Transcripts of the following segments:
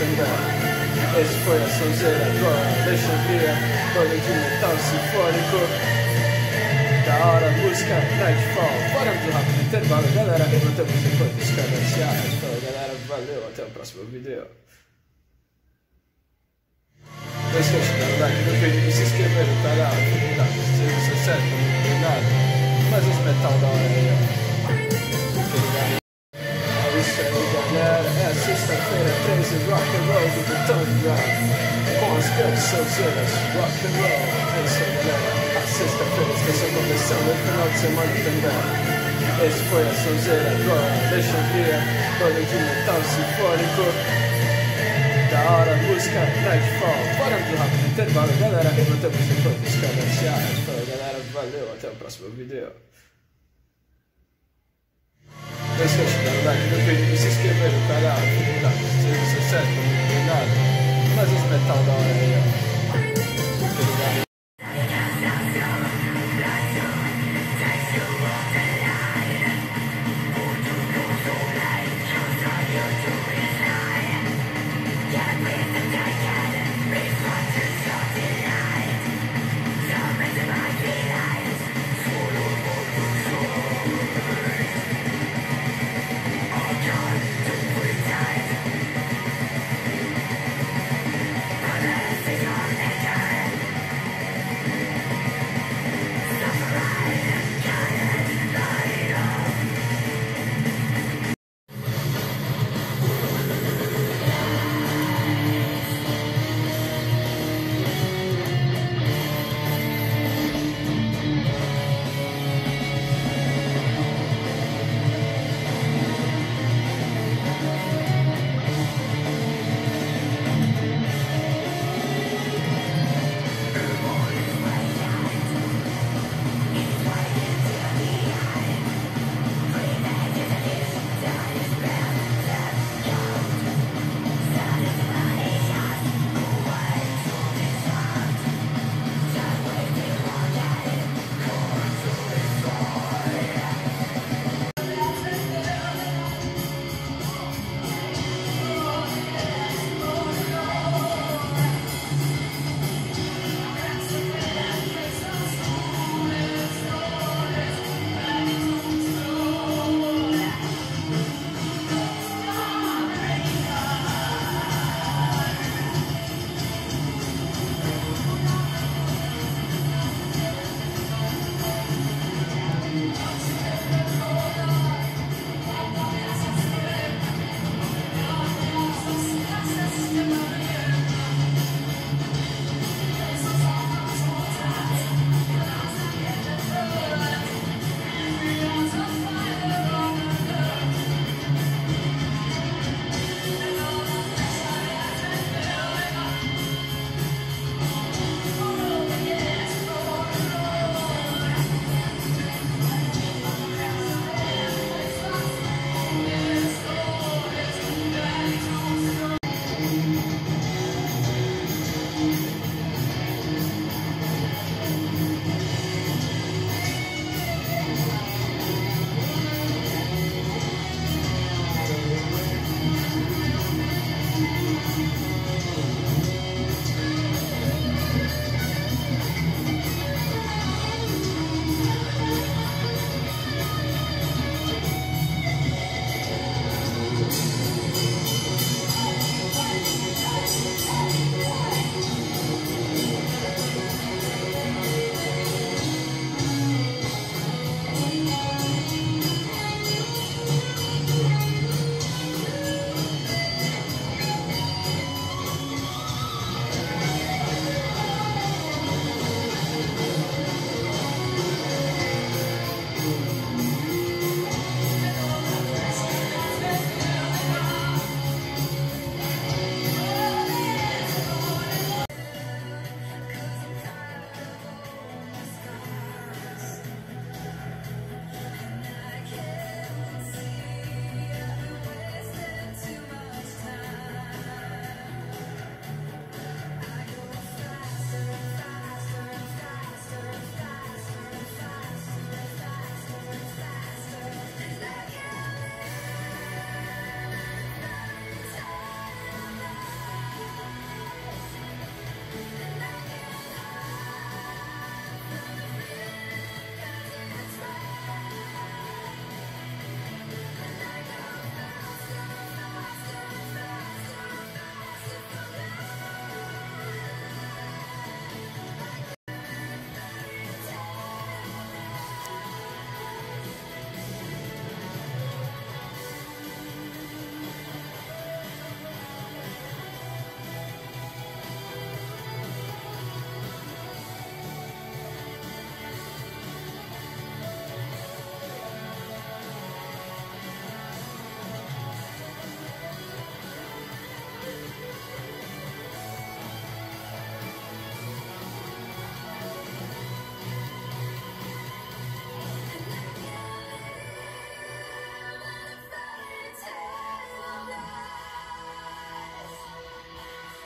também. Esse foi a sonzeira agora, deixa eu ver, barulho de metal sinfônico. Da hora, música, Nightfall. Bora do rápido intervalo, galera. Voltamos depois dos comerciais. Falou, galera. Valeu, até o próximo vídeo. Não esqueça de dar like no vídeo e se inscrever no canal. Tá, se você é não tem nada. Mas os metal da hora aí, ó. É isso aí, É sexta-feira, 13, rock and roll do Rock. Com as grandes sonzeiras, rock and roll. É isso aí, sexta-feira está só começando, o final de semana também. Esse foi a sonzeira agora, deixa eu ver. Banda de metal sinfônico. Da hora, música, Nightfall. Bora do rápido intervalo, galera. Voltamos depois dos comerciais. Falou, galera. Valeu, até o próximo vídeo. Não esqueça de dar like no vídeo e se inscrever no canal. Tá, se você é certo, não tem nada. Mas os metal da hora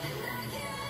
Yeah.